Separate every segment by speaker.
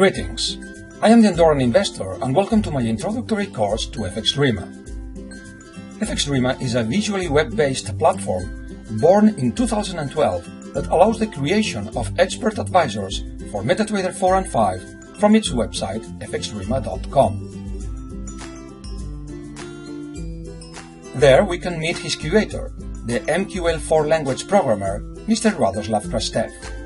Speaker 1: Greetings. I am the Andorran investor and welcome to my introductory course to FXDreema. FXDreema is a visually web-based platform born in 2012 that allows the creation of expert advisors for MetaTrader 4 and 5 from its website fxdreema.com. There we can meet his curator, the MQL4 language programmer, Mr. Radoslav Krastev.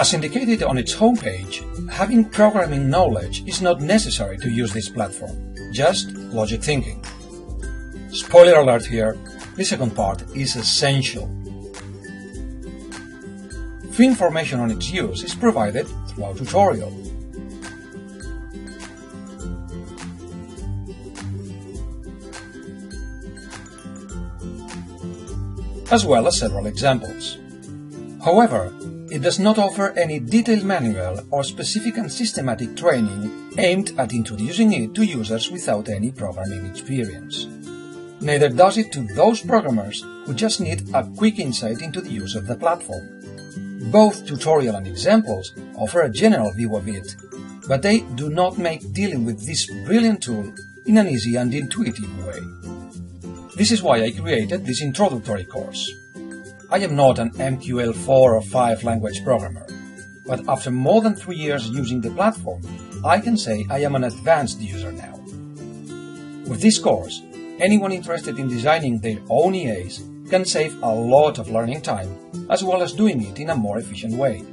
Speaker 1: As indicated on its homepage, having programming knowledge is not necessary to use this platform, just logic thinking. Spoiler alert here, the second part is essential. Free information on its use is provided through our tutorial. as well as several examples. However, it does not offer any detailed manual or specific and systematic training aimed at introducing it to users without any programming experience. Neither does it to those programmers who just need a quick insight into the use of the platform. Both tutorial and examples offer a general view of it, but they do not make dealing with this brilliant tool in an easy and intuitive way. This is why I created this introductory course. I am not an MQL4 or 5 language programmer, but after more than three years using the platform, I can say I am an advanced user now. With this course, anyone interested in designing their own EAs can save a lot of learning time, as well as doing it in a more efficient way.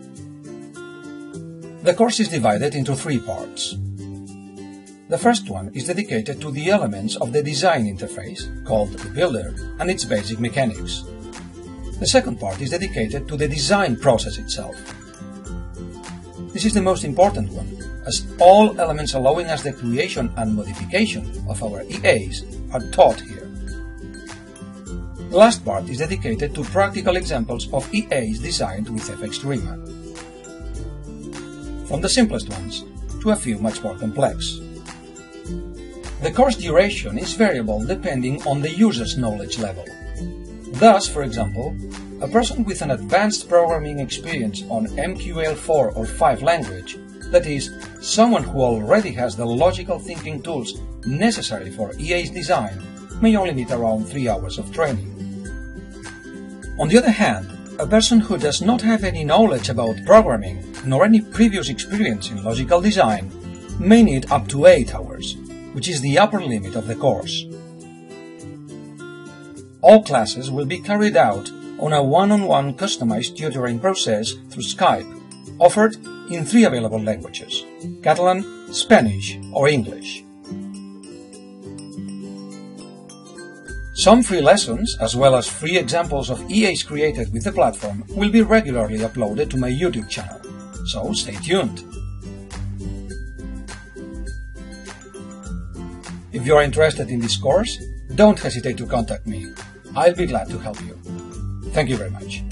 Speaker 1: The course is divided into three parts. The first one is dedicated to the elements of the design interface, called the builder, and its basic mechanics. The second part is dedicated to the design process itself. This is the most important one, as all elements allowing us the creation and modification of our EAs are taught here. The last part is dedicated to practical examples of EAs designed with FXDreema. From the simplest ones to a few much more complex. The course duration is variable depending on the user's knowledge level. Thus, for example, a person with an advanced programming experience on MQL4 or 5 language, that is, someone who already has the logical thinking tools necessary for EA's design, may only need around 3 hours of training. On the other hand, a person who does not have any knowledge about programming nor any previous experience in logical design may need up to 8 hours, which is the upper limit of the course. All classes will be carried out on a one-on-one customized tutoring process through Skype, offered in three available languages, Catalan, Spanish or English. Some free lessons, as well as free examples of EAs created with the platform, will be regularly uploaded to my YouTube channel, so stay tuned. If you are interested in this course, don't hesitate to contact me. I'll be glad to help you. Thank you very much.